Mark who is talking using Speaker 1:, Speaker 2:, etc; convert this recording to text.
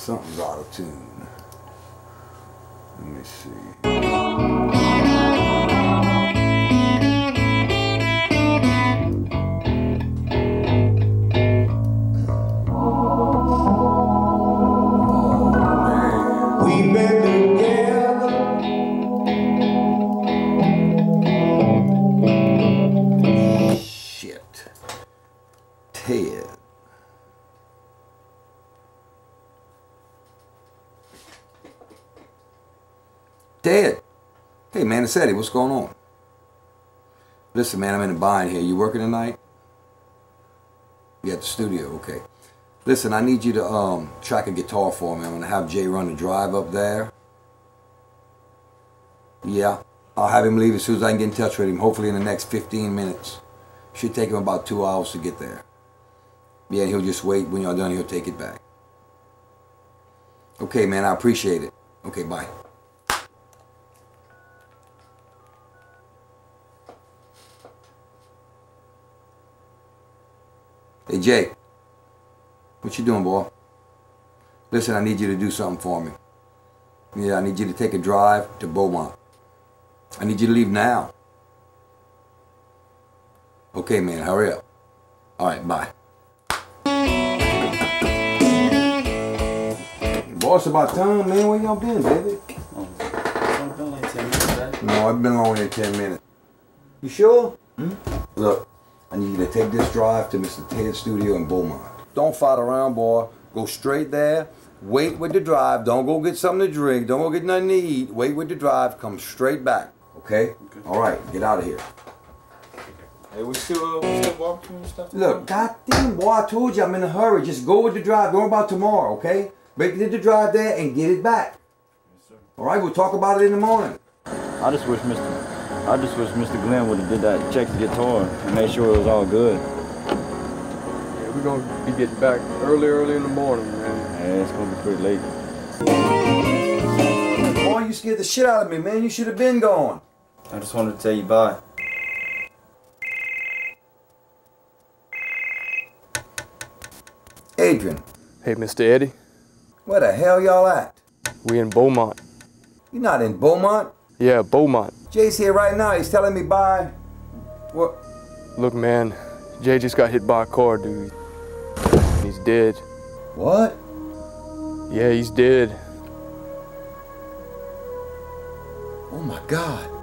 Speaker 1: Something's out of tune. Let me see. Ted. Hey man, it's Eddie. What's going on? Listen, man, I'm in a bind here. You working tonight? You at the studio? Okay. Listen, I need you to um track a guitar for me. I'm gonna have Jay run the drive up there. Yeah. I'll have him leave as soon as I can get in touch with him. Hopefully in the next 15 minutes. Should take him about two hours to get there. Yeah, he'll just wait. When y'all done, he'll take it back. Okay, man, I appreciate it. Okay, bye. Hey, Jay. What you doing, boy? Listen, I need you to do something for me. Yeah, I need you to take a drive to Beaumont. I need you to leave now. Okay, man, hurry up. All right, bye. Boss, about time, man. Where y'all been, baby?
Speaker 2: It's been like 10 minutes, right?
Speaker 1: No, I've been only 10 minutes. You sure? Hmm? Look, I need you to take this drive to Mr. Ted's Studio in Beaumont. Don't fight around, boy. Go straight there. Wait with the drive. Don't go get something to drink. Don't go get nothing to eat. Wait with the drive. Come straight back. Okay? All right, get out of here.
Speaker 2: Hey, we still, uh, we still walking and stuff?
Speaker 1: Look, goddamn, boy, I told you I'm in a hurry. Just go with the drive. Don't worry about tomorrow, okay? Make it the drive there and get it back. All right, we'll talk about it in the morning.
Speaker 3: I just wish Mr. I just wish Mr. Glenn would have did that check the guitar and made sure it was all good.
Speaker 4: Yeah, we're gonna be getting back early, early in the morning, man.
Speaker 3: Yeah, it's gonna be pretty late.
Speaker 1: Boy, you scared the shit out of me, man. You should have been gone.
Speaker 3: I just wanted to tell you bye.
Speaker 1: Adrian,
Speaker 4: Hey, Mr. Eddie,
Speaker 1: where the hell y'all at?
Speaker 4: we in Beaumont.
Speaker 1: You're not in Beaumont.
Speaker 4: Yeah, Beaumont.
Speaker 1: Jay's here right now. He's telling me bye. What?
Speaker 4: Look, man, Jay just got hit by a car, dude. He's dead.
Speaker 1: What?
Speaker 4: Yeah, he's dead.
Speaker 1: Oh my God.